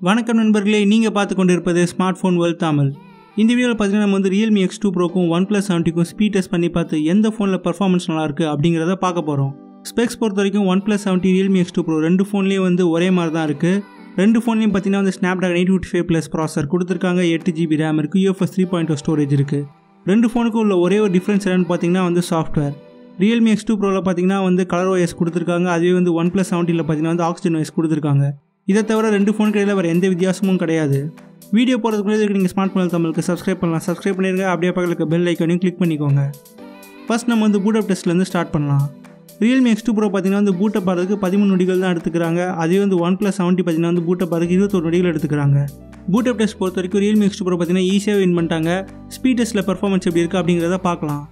வணக்கம் நண்பர்களே நீங்கள் பார்த்து கொண்டிருப்பது ஸ்மார்ட் ஃபோன் வேர்ல் தமிழ் இந்த வீடியோவில் பார்த்தீங்கன்னா நம்ம வந்து ரியல்மி எக்ஸ் டூ ப்ரோக்கும் ஒன் ப்ளஸ் செவன்ட்டிக்கும் ஸ்பீட் டெஸ்ட் பண்ணி பார்த்து எந்த ஃபோனில் பர்ஃபார்மன்ஸ் நல்லா இருக்குது அப்படிங்கிறத பார்க்க போகிறோம் ஸ்பெக்ஸ் பொறுத்த வரைக்கும் OnePlus seventy Realme X two pro ரெண்டு ஃபோன்லேயும் வந்து ஒரே மாதிரி தான் இருக்குது ரெண்டு ஃபோன்லையும் பார்த்தீங்கன்னா வந்து Snapdragon eight fifty five plus processor கொடுத்துருக்காங்க எட்டு ஜிபி ரேம் இருக்குது யூஎஃப்எஸ் த்ரீ பாயிண்ட் ஸ்டோரேஜ் இருக்குது ரெண்டு ஃபோனுக்கும் உள்ள ஒரே ஒரு டிஃப்ரென்ஸ் என்னென்னு பார்த்தீங்கன்னா வந்து சாஃப்ட்வேர் ரியல்மி எக்ஸ் டூ ப்ரோவில் பார்த்தீங்கன்னா வந்து கலர் ஒய்ஸ் கொடுத்துருக்காங்க. அதுவே வந்து ஒன் ப்ளஸ் செவன்ட்டியில் பார்த்தீங்கன்னா வந்து ஆக்சிஜன் ஒய்ஸ் கொடுத்துருக்காங்க. இதை தவிர ரெண்டு ஃபோன் இடையில் வேறு எந்த வித்தியாசமும் கிடையாது. வீடியோ போகிறதுக்குள்ளே இதுக்கு நீங்கள் ஸ்மார்ட் ஃபோனில் தமிழுக்கு சப்ஸ்கிரைப் பண்ணலாம். சப்ஸ்கிரைப் பண்ணிருங்க. அப்படியே பக்கத்தில் பெல் ஐக்கனையும் கிளிக் பண்ணிக்கோங்க. ஃபர்ஸ்ட் நம்ம வந்து பூட் அப் டெஸ்ட்லேருந்து ஸ்டார்ட் பண்ணலாம். ரியல்மி எக்ஸ் டூ ப்ரோ பார்த்தீங்கன்னா வந்து பூட்டப் ஆகிறதுக்கு பதிமூணு நொடிகள் தான் எடுத்துக்கிறாங்க. அதே வந்து ஒன் ப்ளஸ் செவன்ட்டி பார்த்தீங்கன்னா வந்து பூட்டப் ஆகிறதுக்கு இருபத்தொரு நொடிகள் எடுத்துக்கிறாங்க. பூட்டப் டெஸ்ட் பொறுத்த வரைக்கும் ரியல்மி எக்ஸ் டூ ப்ரோ பார்த்தீங்கன்னா ஈஸியாக வின் பண்ணிட்டாங்க. ஸ்பீட் டெஸ்ட்டில் பர்ஃபார்மன்ஸ் எப்படி இருக்குது அப்படிங்கிறத பார்க்கலாம்.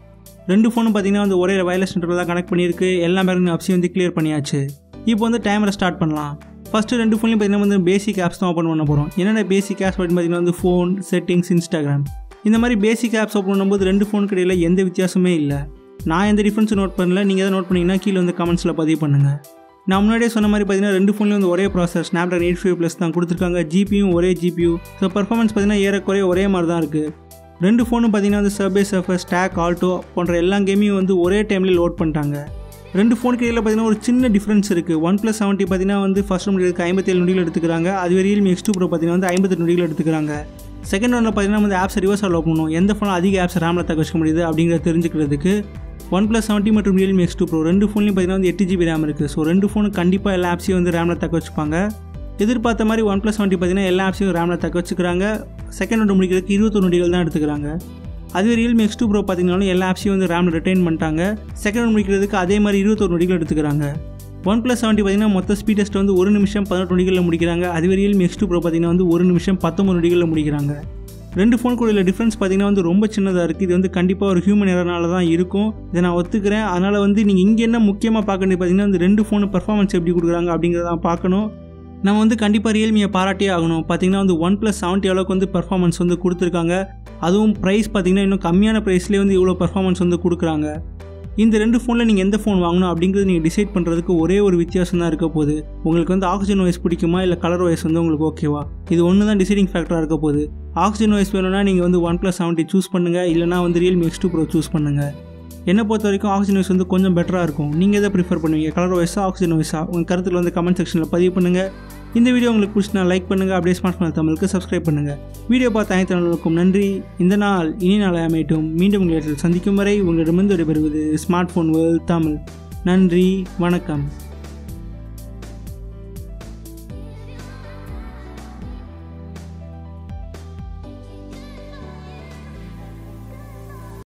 ரெண்டு ஃபோனும் பார்த்தீங்கன்னா வந்து ஒரே வயர்லெஸ் நெட்வொர்க் தான் கனெக்ட் பண்ணியிருக்கு. எல்லா மேலும் அப்ஸையும் வந்து கிளியர் பண்ணியாச்சு. இப்போ வந்து டைமரை ஸ்டார்ட் பண்ணலாம். ஃபஸ்ட்டு ரெண்டு ஃபோன்லையும் பார்த்தீங்கன்னா வந்து பேசிக் ஆப்ஸ் தான் ஓப்பன் பண்ண போகிறோம் என்னென்ன பேசிக் ஆப்ஸ் பார்த்தீங்கன்னா வந்து ஃபோன் செட்டிங்ஸ் இன்ஸ்டாகிராம் இந்த மாதிரி பேசிக் ஆப்ஸ் ஓப்பன் பண்ணும்போது ரெண்டு ஃபோனுக்கு இடையில எந்த வித்தியாசமே இல்லை. நான் எந்த டிஃப்ரென்ஸும் நோட் பண்ணல நீங்கள் எதாவது நோட் பண்ணிங்கன்னா கீழே வந்து கமெண்ட்ஸில் பதிவு பண்ணுங்கள் நான் முன்னாடியே சொன்ன மாதிரி பார்த்தீங்கன்னா ரெண்டு ஃபோன்லேயும் வந்து ஒரே process snap eight five plus தான் கொடுத்துருக்காங்க. ஜிபியும் ஒரே ஜிபியூ ஸோ பர்ஃபார்மன்ஸ் பார்த்தீங்கன்னா ஏறக்குறைய ஒரே மாதிரி தான் இருக்குது ரெண்டு ஃபோனும் பார்த்தீங்கன்னா வந்து சர்பே சர்ஃபர் ஸ்டாக் ஆல்டோ போன்ற எல்லா கேமையும் வந்து ஒரே டைமில் லோட் பண்ணிட்டாங்க. ரெண்டு ஃபோனுக்கு இடையில் பார்த்தீங்கன்னா ஒரு சின்ன டிஃப்ரென்ஸ் இருக்குது ஒன் ப்ளஸ் செவன்ட்டி பார்த்தீங்கன்னா வந்து ஃபஸ்ட் நொடிகளுக்கு ஐம்பத்தேழு நொடிகள் எடுத்துக்கிறாங்க. அதுவே ரியல்மி எக்ஸ் டூ ப்ரோ பார்த்தீங்கன்னா வந்து ஐம்பத்தெட்டு நொடிகள் எடுத்துக்கிறாங்க. செகண்ட் ஒன்றில் பார்த்தீங்கன்னா வந்து ஆப்ஸ் ரிவர்ஸ் அலோவ் பண்ணணும். எந்த ஃபோனில் அதிக ஆப்ஸ் ரேமில் தக்க வச்சுக்க முடியுது அப்படிங்கிறத தெரிஞ்சுக்கிறதுக்கு ஒன் ப்ளஸ் செவன்ட்டி மற்றும் ரியல்மி எக்ஸ் டூ ப்ரோ ரெண்டு ஃபோன்லையும் பார்த்தீங்கன்னா வந்து எட்டு ஜிபி ரேம் இருக்குது ஸோ ரெண்டு ஃபோனும் கண்டிப்பாக எல்லா ஆப்ஸையும் வந்து ரேமில் தக்க வச்சுப்பாங்க. எதிர்பார்த்த மாதிரி ஒன் ப்ளஸ் செவன்ட்டி பார்த்தீங்கன்னா எல்லா ஆப்ஸையும் ரேமில் தக்க வச்சுக்கிறாங்க. செகண்ட் ஒன்று முடிக்கிறதுக்கு இருபத்தொரு நொடிகள் தான் எடுத்துக்கிறாங்க. அதுவே ரியல்மி எக்ஸ் டூ ப்ரோ பார்த்தீங்கனாலும் எல்லா ஆப்ஸையும் வந்து ரேமில் ரிட்டைன் பண்ணிட்டாங்க. செகண்ட் முடிக்கிறதுக்கு அதே மாதிரி இருபத்தொரு நொடிகள் எடுத்துக்கிறாங்க. ஒன் ப்ளஸ் செவன்ட்டி பார்த்தீங்கன்னா மொத்த ஸ்பீட் டெஸ்ட் வந்து ஒரு நிமிஷம் பதினெட்டு நொடிகளில் முடிக்கிறாங்க. அதுவே ரியல்மி எக்ஸ் டூ ப்ரோ பார்த்தீங்கன்னா வந்து ஒரு நிமிஷம் பத்தொம்பது நொடிகளில் முடிக்கிறாங்க. ரெண்டு ஃபோன் கூட உள்ள டிஃப்ரென்ஸ் பார்த்தீங்கன்னா வந்து ரொம்ப சின்னதாக இருக்குது இது வந்து கண்டிப்பாக ஒரு ஹியூமன் எரனால தான் இருக்கும். இதை நான் ஒத்துக்கிறேன். அதனால் வந்து நீங்கள் இங்கே என்ன முக்கியமாக பார்க்க வேண்டியது பார்த்தீங்கன்னா வந்து ரெண்டு ஃபோனு பர்ஃபார்மன்ஸ் எப்படி கொடுக்குறாங்க அப்படிங்கிறத பார்க்கணும். நம்ம வந்து கண்டிப்பாக ரியல்மியை பாராட்டியே ஆகணும். பார்த்தீங்கன்னா வந்து ஒன் ப்ளஸ் செவன்ட்டி அளவுக்கு வந்து பர்ஃபார்மன்ஸ் வந்து கொடுத்துருக்காங்க. அதுவும் ப்ரைஸ் பார்த்தீங்கன்னா இன்னும் கம்மியான ப்ரைஸ்லேயே வந்து இவ்வளோ பர்ஃபார்மன்ஸ் வந்து கொடுக்குறாங்க. இந்த ரெண்டு ஃபோனில் நீங்கள் எந்த ஃபோன் வாங்கணும் அப்படிங்கிறது நீங்கள் டிசைட் பண்ணுறதுக்கு ஒரே ஒரு வித்தியாசம் தான் இருக்க போகுது. உங்களுக்கு வந்து ஆக்சிஜன் வாய்ஸ் பிடிக்குமா இல்லை கலர் வாய்ஸ் வந்து உங்களுக்கு ஓகேவா இது ஒன்று தான் டிசைடிங் ஃபேக்டராக இருக்க போகுது. ஆக்சிஜன் வாய்ஸ் வேணும்னா நீங்கள் வந்து ஒன் ப்ளஸ் செவன்ட்டி சூஸ் பண்ணுங்கள் இல்லைனா வந்து Realme X two pro choose பண்ணுங்கள் என்னை பொறுத்த வரைக்கும் ஆக்சிஜன் வாய்ஸ் வந்து கொஞ்சம் பெட்டராக இருக்கும். நீங்கள் எதை ப்ரிஃபர் பண்ணுவீங்க? கலர் வாய்ஸாக ஆக்சிஜன் வாய்ஸாக உங்கள் கருத்தில் வந்து கமெண்ட் செக்ஷனில் பதிவு பண்ணுங்கள் இந்த வீடியோ உங்களுக்கு பிடிச்சினா லைக் பண்ணுங்கள் அப்படியே ஸ்மார்ட் ஃபோன் தமிழுக்கு சப்ஸ்கிரைப் பண்ணுங்கள் வீடியோ பார்த்த அனைத்து நன்றி. இந்த நாள் இனி நாளை அமையட்டும். மீண்டும் உங்களிடத்தில் சந்திக்கும் வரை உங்களிடமிருந்து விடைபெறுவது ஸ்மார்ட் ஃபோன் வேர்ல்ட் தமிழ். நன்றி வணக்கம்.